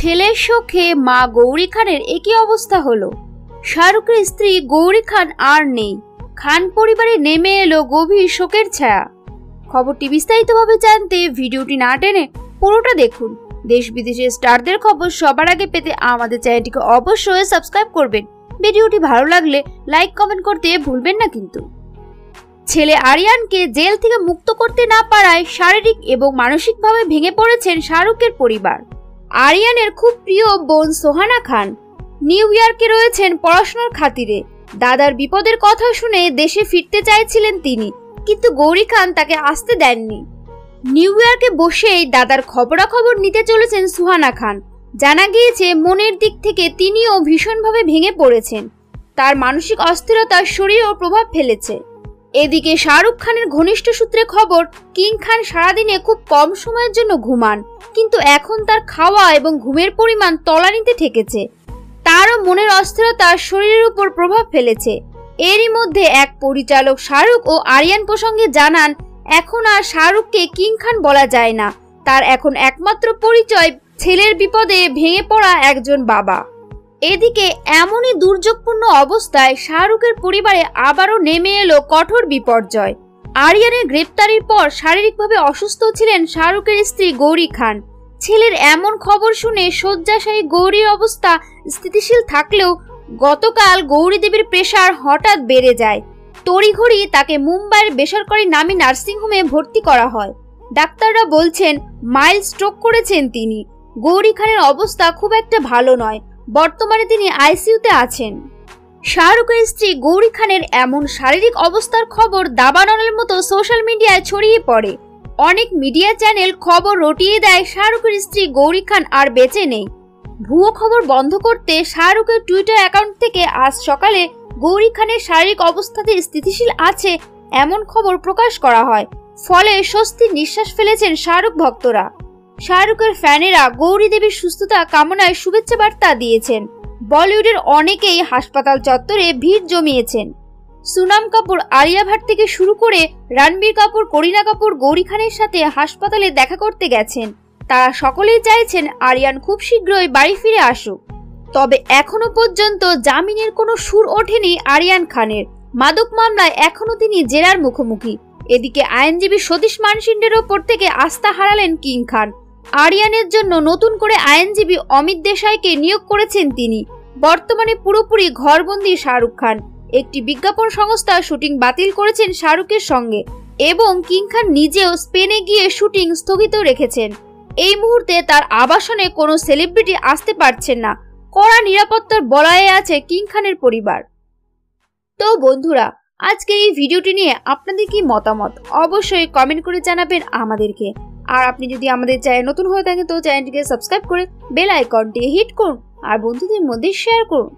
ছেলের শোকে মা গৌরী খানের একই অবস্থা হলো। শাহরুখের স্ত্রী গৌরী খান আর নেই। খান পরিবারে নেমে এলো গভীর শোকের ছায়া। খবরটি বিস্তারিতভাবে জানতে ভিডিওটি না টেনে পুরোটা দেখুন। দেশ বিদেশের স্টারদের খবর সবার আগে পেতে আমাদের চ্যানেলটিকে অবশ্যই সাবস্ক্রাইব করবেন। ভিডিওটি ভালো লাগলে লাইক, কমেন্ট করতে ভুলবেন না কিন্তু। ছেলে আরিয়ানকে জেল থেকে মুক্ত করতে না পারায় শারীরিক এবং মানসিকভাবে ভেঙে পড়েছেন শাহরুখের পরিবার। আরিয়ানের খুব প্রিয় বোন সোহানা খান নিউ ইয়র্কে রয়েছেন পড়াশোনার খাতিরে। দাদার বিপদের কথা শুনে দেশে ফিরতে চাইছিলেন তিনি, কিন্তু গৌরী খান তাকে আসতে দেননি। নিউ ইয়র্কে বসেই দাদার খবরাখবর নিতে চলেছেন সুহানা খান। জানা গিয়েছে, মনের দিক থেকে তিনিও ভীষণভাবে ভেঙে পড়েছেন। তার মানসিক অস্থিরতা শরীরেও প্রভাব ফেলেছে। এদিকে শাহরুখ খানের ঘনিষ্ঠ সূত্রে খবর, কিং খান সারাদিনে খুব কম সময়ের জন্য ঘুমান। কিন্তু এখন তার খাওয়া এবং ঘুমের পরিমাণ তলানিতে ঠেকেছে। তারও মনের অস্থিরতা শরীরের উপর প্রভাব ফেলেছে। এরই মধ্যে এক পরিচালক শাহরুখ ও আরিয়ান প্রসঙ্গে জানান, এখন আর শাহরুখকে কিং খান বলা যায় না। তার এখন একমাত্র পরিচয় ছেলের বিপদে ভেঙে পড়া একজন বাবা। এদিকে এমনই দুর্যোগপূর্ণ অবস্থায় শাহরুখের পরিবারে আবারও নেমে এলো কঠোর বিপর্যয়। আরিয়ানের গ্রেপ্তারির পর শারীরিকভাবে অসুস্থ ছিলেন শাহরুখের স্ত্রী গৌরী খান। ছেলের এমন খবর শুনে শয্যাশায়ী গৌরীর অবস্থা স্থিতিশীল থাকলেও গতকাল গৌরী দেবীর প্রেশার হঠাৎ বেড়ে যায়। তড়িঘড়ি তাকে মুম্বাইয়ের বেসরকারি নামী নার্সিংহোমে ভর্তি করা হয়। ডাক্তাররা বলছেন, মাইল স্ট্রোক করেছেন তিনি। গৌরী খানের অবস্থা খুব একটা ভালো নয়। বর্তমানে তিনি আইসিইউতে আছেন। শাহরুখের স্ত্রী গৌরী খানের এমন শারীরিক অবস্থার খবর দাবানলের মতো সোশ্যাল মিডিয়ায় ছড়িয়ে পড়ে। অনেক মিডিয়া চ্যানেল খবর রটিয়ে দেয় শাহরুখের স্ত্রী গৌরী খান আর বেঁচে নেই। ভুয়ো খবর বন্ধ করতে শাহরুখের টুইটার অ্যাকাউন্ট থেকে আজ সকালে গৌরী খানের শারীরিক অবস্থাতে স্থিতিশীল আছে এমন খবর প্রকাশ করা হয়। ফলে স্বস্তির নিঃশ্বাস ফেলেছেন শাহরুখ ভক্তরা। শাহরুখের ফ্যানেরা গৌরী দেবীর সুস্থতা কামনায় শুভেচ্ছা বার্তা দিয়েছেন। বলিউডের অনেকেই হাসপাতাল চত্বরে ভিড় জমিয়েছেন। সুনাম কাপুর আলিয়া ভাট থেকে শুরু করে রণবীর কাপুর, করিনা কাপুর, গৌরী খানের সাথে হাসপাতালে দেখা করতে গেছেন। তারা সকলেই চাইছেন আরিয়ান খুব শীঘ্রই বাড়ি ফিরে আসুক। তবে এখনও পর্যন্ত জামিনের কোনো সুর ওঠেনি আরিয়ান খানের। মাদক মামলায় এখনও তিনি জেরার মুখোমুখি। এদিকে আইনজীবী সতীশ মানসিন্ডের ওপর থেকে আস্থা হারালেন কিং খান। আরিয়ানের জন্য নতুন করে আইনজীবী অমিত দেশাইকে নিয়োগ করেছেন তিনি। বর্তমানে পুরোপুরি ঘরবন্দি শাহরুখ খান। একটি বিজ্ঞাপন সংস্থা শুটিং বাতিল করেছেন শাহরুখের সঙ্গে এবং কিং খান নিজেও স্পেনে গিয়ে শুটিং স্থগিত রেখেছেন। এই মুহূর্তে তার আবাসনে কোনো সেলিব্রিটি আসতে পারছেন না। কড়া নিরাপত্তার বলয়ে আছে কিং খানের পরিবার। তো বন্ধুরা আজকের এই ভিডিওটি নিয়ে আপনাদের কি মতামত? অবশ্যই কমেন্ট করে জানাবেন আমাদেরকে। আর আপনি যদি আমাদের চ্যানেল নতুন হয়ে থাকেন তো চ্যানেলটিকে সাবস্ক্রাইব করে বেল আইকনটি হিট করুন আর বন্ধুদের মধ্যে শেয়ার করুন।